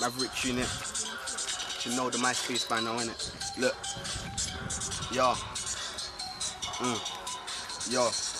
Maverick Unit. You know the MySpace by now, innit? Look. Yo. Mm. Yo.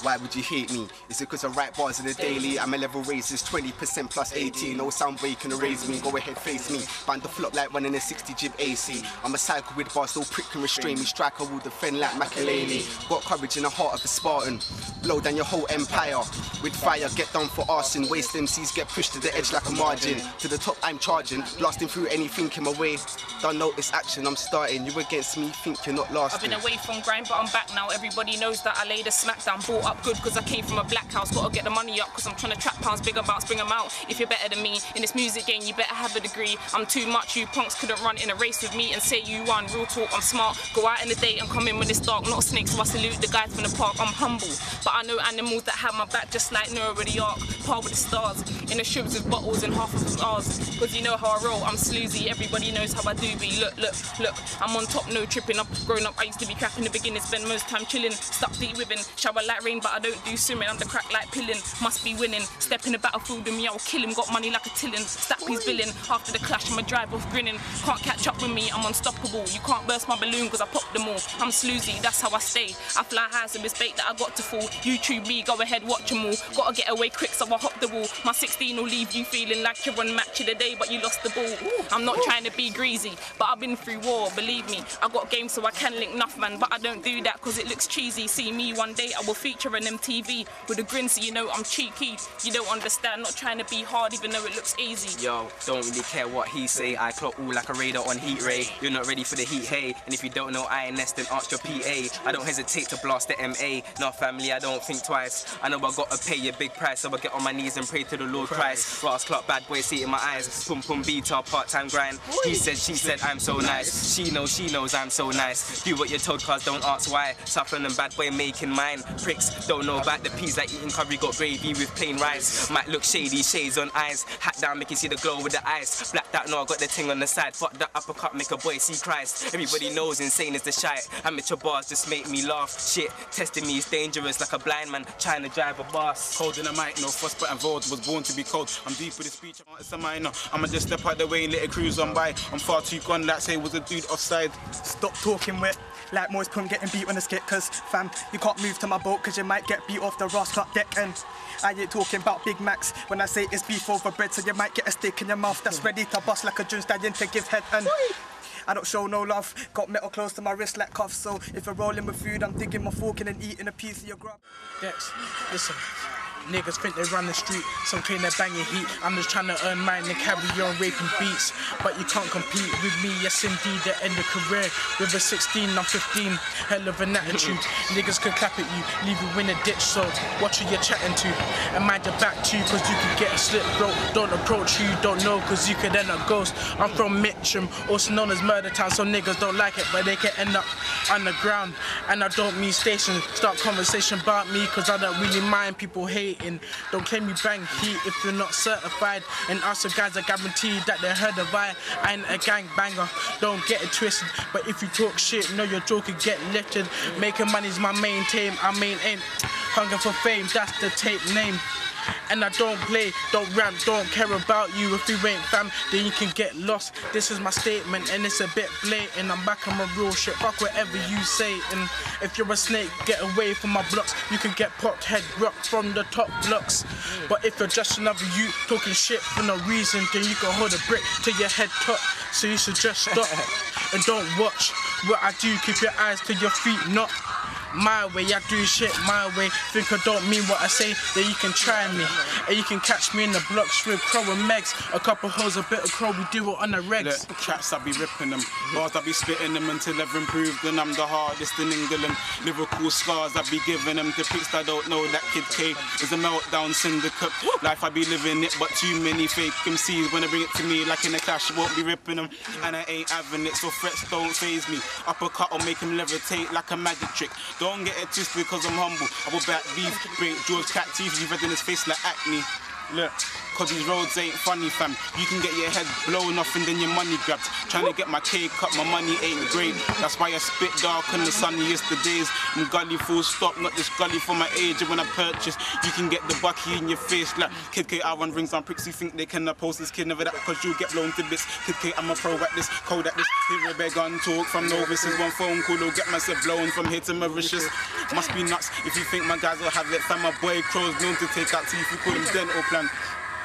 Why would you hate me? Is it because I write bars in the daily? I'm a level raises 20% plus 18. No sound boy can erase me. Go ahead, face me. Band the flop like one in a 60 jib AC. I'm a cycle with bars, no prick can restrain me. Striker will defend like Makelele. Got courage in the heart of a Spartan. Blow down your whole empire with fire. Get down for arson. Waste MCs get pushed to the edge like a margin. To the top, I'm charging. Blasting through anything in my way. Don't notice action, I'm starting. You against me, think you're not lasting. I've been away from grind, but I'm back now. Everybody knows that I laid a smackdown. Brought up good because I came from a black house. Gotta get the money up because I'm trying to trap pounds, bigger bounce, bring them out. If you're better than me in this music game, you better have a degree. I'm too much, you punks couldn't run in a race with me and say you won. Real talk, I'm smart. Go out in the day and come in when it's dark. Not snakes, so I salute the guys from the park. I'm humble, but I know animals that have my back just like Noah with the ark. Par with the stars. In the ships with bottles and half of them ours. Because you know how I roll, I'm sleazy. Everybody knows how I do be. Look, look, look. I'm on top, no tripping. Up, growing up, I used to be crap in the beginning. Spend most time chilling. Stuck deep within. Shower like rain, but I don't do swimming. I'm the crack like pilling. Must be winning. Step in the battlefield with me, I'll kill him. Got money like a tillin. Stack his billing. After the clash, I'ma drive off grinning. Can't catch up with me, I'm unstoppable. You can't burst my balloon because I popped them all. I'm sleazy, that's how I stay. I fly high, so it's bait that I got to fall. YouTube me, go ahead, watch them all. Gotta get away quick, so I hop the wall. My 16 will leave you feeling like you're on match of the day, but you lost the ball. I'm not trying to be greasy, but I've been through war, believe me. I got game so I can link enough, man, but I don't do that because it looks cheesy. See me one day, I will feature on MTV with a grin, so you know I'm cheeky. You don't understand, not trying to be hard, even though it looks easy. Yo, don't really care what he say. I clock all like a radar on heat ray. You're not ready for the heat, hey. And if you don't know INS, then ask your PA. I don't hesitate to blast the MA. No family, I don't think twice. I know I gotta pay a big price, so I get on my knees and pray to the Lord Christ. Ross clock, bad boy, see it in my eyes. Pum pum beat our part-time grind. He said, she said, I'm so nice. She knows, she knows I'm so nice. Do what you're told, cause don't ask why. South London bad boy making mine. Pricks don't know about the peas like eating curry got gravy with plain rice. Might look shady, shades on eyes. Hat down, make you see the glow with the eyes. Blacked out, no, I got the ting on the side. Fuck that uppercut, make a boy see Christ. Everybody knows insane is the shite. Amateur bars just make me laugh. Shit, testing me is dangerous like a blind man trying to drive a bus. Cold in the mic, no fuss but involved. Was born to be cold. I'm deep with the speech, I'm it's a minor. I'ma just step out the way and let it cruise on by. I'm far too gone, that say was a dude offside. Stop talking with like Moise Pum getting beat on the skit cause fam you can't move to my boat cause you might get beat off the Ross Club deck and I ain't talking about Big Macs when I say it's beef over bread so you might get a stick in your mouth that's ready to bust like a juice dying to give head and I don't show no love, got metal close to my wrist like cuffs so if you're rolling with food I'm digging my fork in and eating a piece of your grub. Dex, listen. Niggas think they run the street, some claim they're banging heat. I'm just trying to earn mine and carry on raping beats. But you can't compete with me, yes indeed, the end of career. With a 16, I'm 15, hell of an attitude. Niggas could clap at you, leave you in a ditch, so watch who you're chatting to. And mind your back too, cause you could get a slip throat. Don't approach who you don't know, cause you could end up ghost. I'm from Mitcham, also known as Murder Town, so niggas don't like it, but they can end up underground. And I don't mean station, start conversation about me, cause I don't really mind people hating. Don't claim you bang heat if you're not certified. And also guys, I guarantee that they heard of I. I ain't a gang banger, don't get it twisted. But if you talk shit, know your joke could get lifted. Making money's my main aim, I main aim. Hunger for fame, that's the tape name. And I don't play, don't rap, don't care about you. If you ain't fam, then you can get lost. This is my statement, and it's a bit blatant. I'm back on my real shit, fuck whatever you say. And if you're a snake, get away from my blocks. You can get popped head rocked from the top blocks. But if you're just another you talking shit for no reason, then you can hold a brick to your head top. So you should just stop and don't watch what I do. Keep your eyes to your feet, not my way, I do shit my way. Think I don't mean what I say, then you can try me. And you can catch me in the blocks with Crow and Megs. A couple hoes, a bit of Crow, we do it on the regs. Look, traps, I be ripping them. Bars, I be spitting them until I've improved. And I'm the hardest in England. Lyrical scars, I be giving them to pics that don't know that Kid K is a meltdown syndicate. Life, I be living it, but too many fake MCs. When they bring it to me, like in a clash, I won't be ripping them. And I ain't having it, so threats don't phase me. Uppercut or make him levitate like a magic trick. Don't get it twisted because I'm humble. I will back beef, break George cat teeth, you've in his face like acne. Look, cause these roads ain't funny, fam. You can get your head blown off and then your money grabbed. Trying to get my cake up, my money ain't great. That's why I spit dark on the sunniest of days. I'm gully full stop, not just gully for my age. And when I purchase, you can get the bucky in your face. Like Kid K, I run rings on pricks. You think they can oppose this kid? Never that, cause you get blown to bits. Kid K, I'm a pro at this, cold at this. Hear a beg on talk from novices. One phone call, will get myself blown from here to Mauritius. Must be nuts if you think my guys will have it. Fam, my boy Crow's known to take out teeth. We call him dental plan.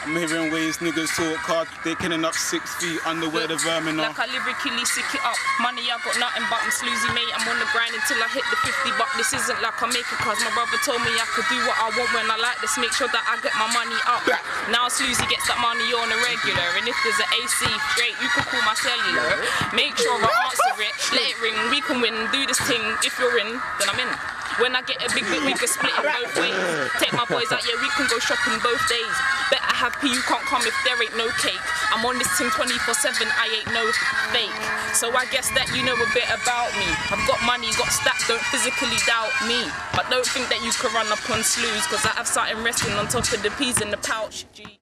I'm hearing ways niggas talk hard. They killing up six feet under where the vermin are. Like I lyrically sick it up. Money, I got nothing but I'm sleazy, mate. I'm on the grind until I hit the 50. But this isn't like I make it cause my brother told me I could do what I want when I like this. Make sure that I get my money up. Now Sloozie gets that money on a regular. And if there's an AC straight, you can call my cellular. Make sure I answer it. Let it ring. We can win. Do this thing. If you're in, then I'm in. When I get a big bit, we can split it both ways. Take my boys out, yeah, we can go shopping both days. Better you can't come if there ain't no cake. I'm on this thing 24-7, I ain't no fake. So I guess that you know a bit about me. I've got money, got stats, don't physically doubt me. But don't think that you can run up on slews, cause I have something resting on top of the peas in the pouch. G